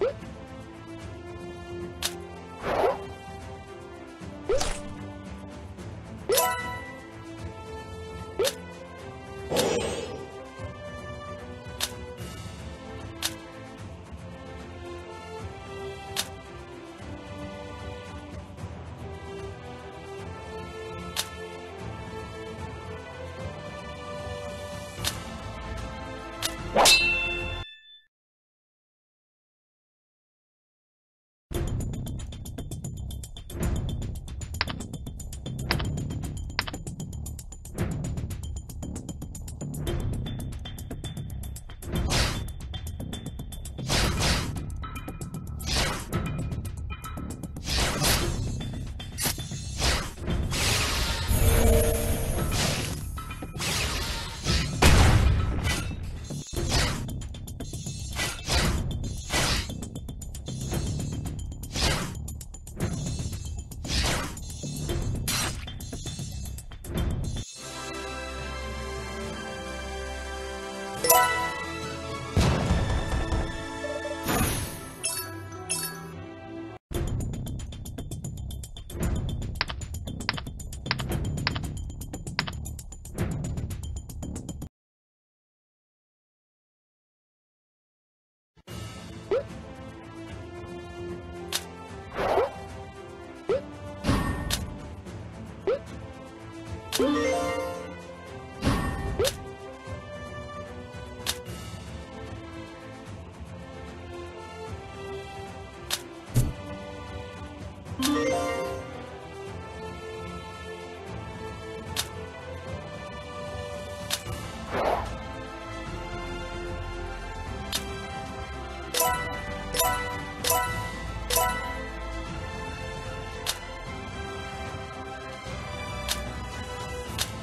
응?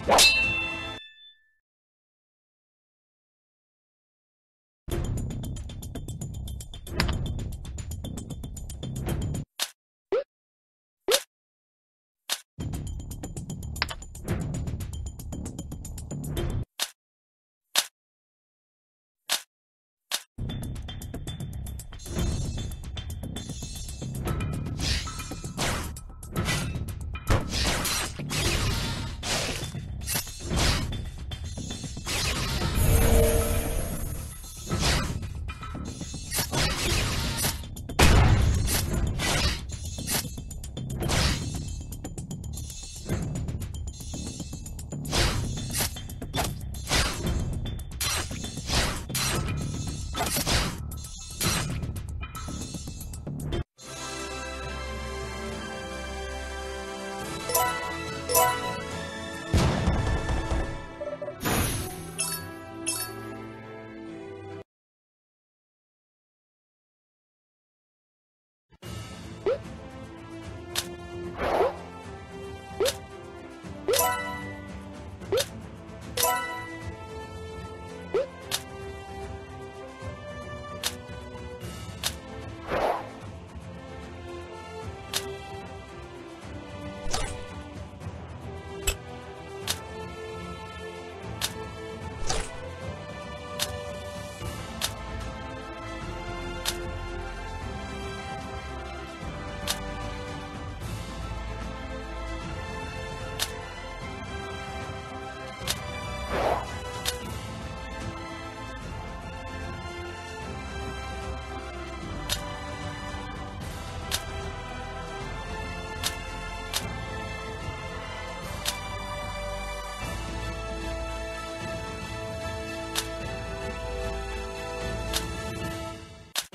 you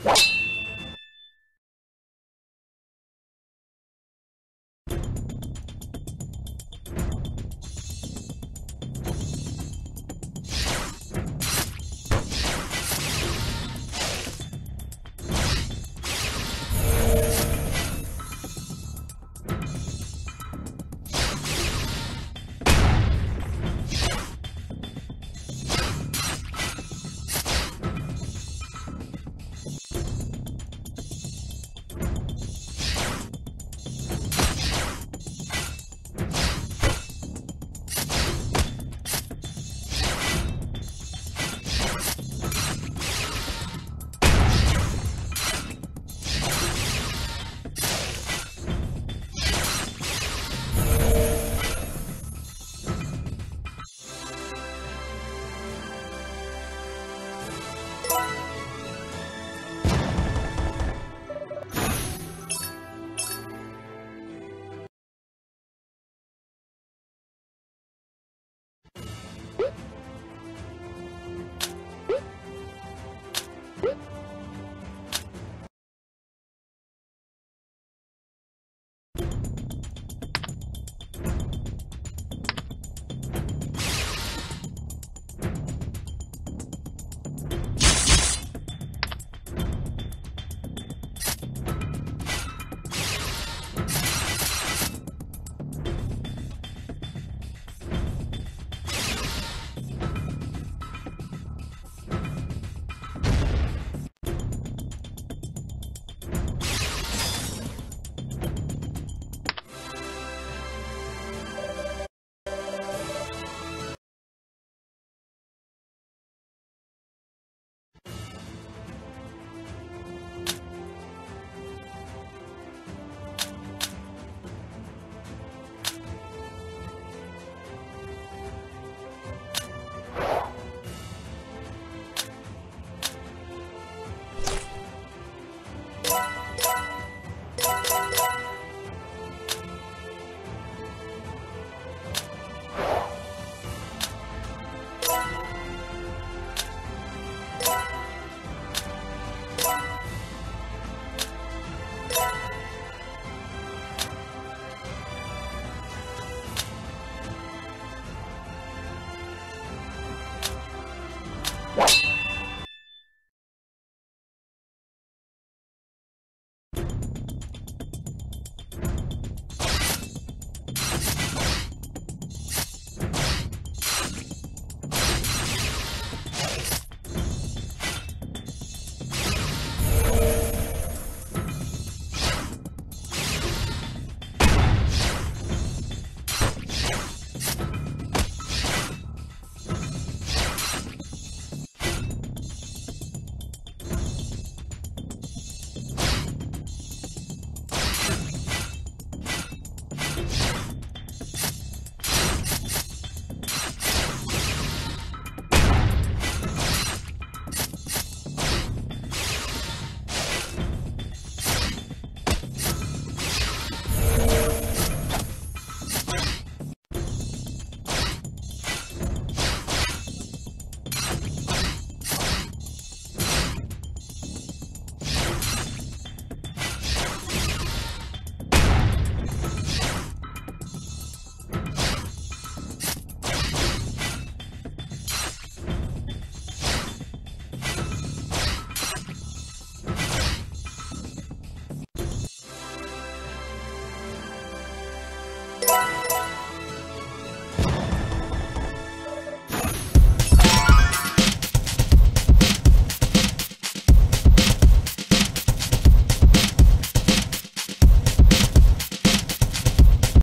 you